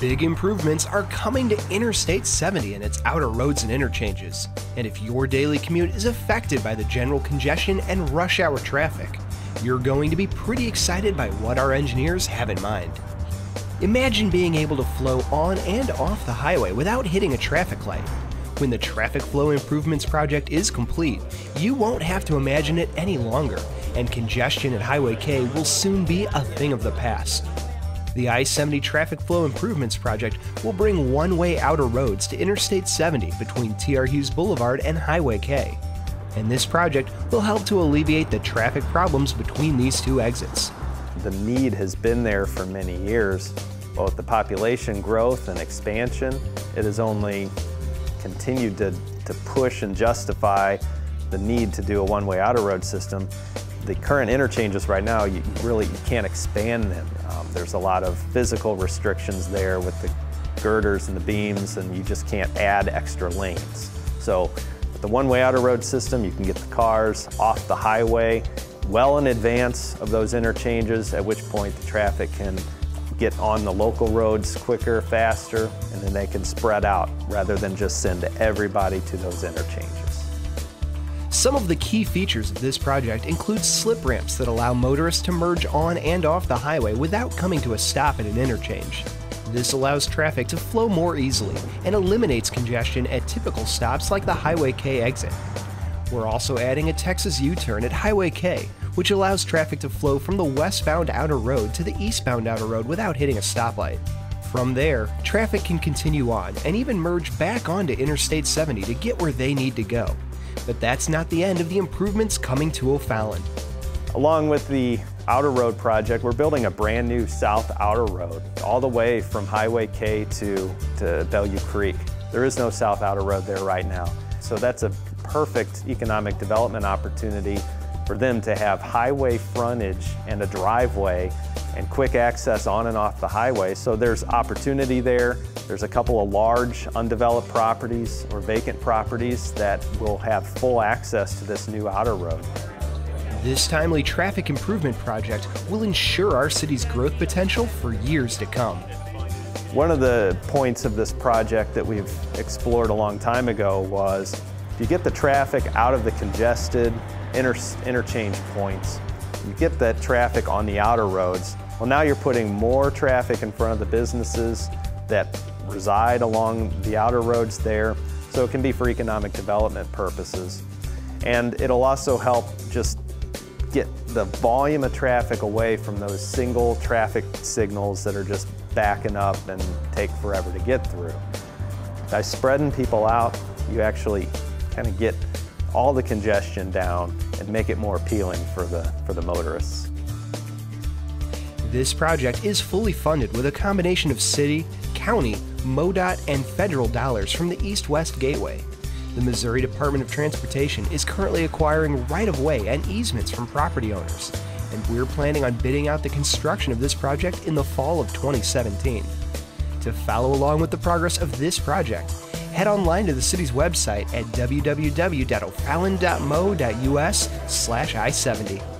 Big improvements are coming to Interstate 70 and its outer roads and interchanges. And if your daily commute is affected by the general congestion and rush hour traffic, you're going to be pretty excited by what our engineers have in mind. Imagine being able to flow on and off the highway without hitting a traffic light. When the Traffic Flow Improvements Project is complete, you won't have to imagine it any longer, and congestion at Highway K will soon be a thing of the past. The I 70 Traffic Flow Improvements Project will bring one way outer roads to Interstate 70 between TR Hughes Boulevard and Highway K. And this project will help to alleviate the traffic problems between these two exits. The need has been there for many years. Both the population growth and expansion, it has only continued to, to push and justify the need to do a one-way outer road system the current interchanges right now, you really you can't expand them. Um, there's a lot of physical restrictions there with the girders and the beams, and you just can't add extra lanes. So with the one-way outer road system, you can get the cars off the highway well in advance of those interchanges, at which point the traffic can get on the local roads quicker, faster, and then they can spread out rather than just send everybody to those interchanges. Some of the key features of this project include slip ramps that allow motorists to merge on and off the highway without coming to a stop at an interchange. This allows traffic to flow more easily and eliminates congestion at typical stops like the Highway K exit. We're also adding a Texas U turn at Highway K, which allows traffic to flow from the westbound outer road to the eastbound outer road without hitting a stoplight. From there, traffic can continue on and even merge back onto Interstate 70 to get where they need to go. But that's not the end of the improvements coming to O'Fallon. Along with the Outer Road project, we're building a brand new South Outer Road all the way from Highway K to, to Belleau Creek. There is no South Outer Road there right now. So that's a perfect economic development opportunity for them to have highway frontage and a driveway and quick access on and off the highway. So there's opportunity there. There's a couple of large undeveloped properties or vacant properties that will have full access to this new outer road. This timely traffic improvement project will ensure our city's growth potential for years to come. One of the points of this project that we've explored a long time ago was if you get the traffic out of the congested inter interchange points, you get that traffic on the outer roads, well now you're putting more traffic in front of the businesses that reside along the outer roads there, so it can be for economic development purposes. And it'll also help just get the volume of traffic away from those single traffic signals that are just backing up and take forever to get through. By spreading people out, you actually kind of get all the congestion down and make it more appealing for the, for the motorists. This project is fully funded with a combination of city, county, MoDOT, and federal dollars from the East West Gateway. The Missouri Department of Transportation is currently acquiring right of way and easements from property owners, and we're planning on bidding out the construction of this project in the fall of 2017. To follow along with the progress of this project, head online to the city's website at www.o'fallon.mo.us slash I-70.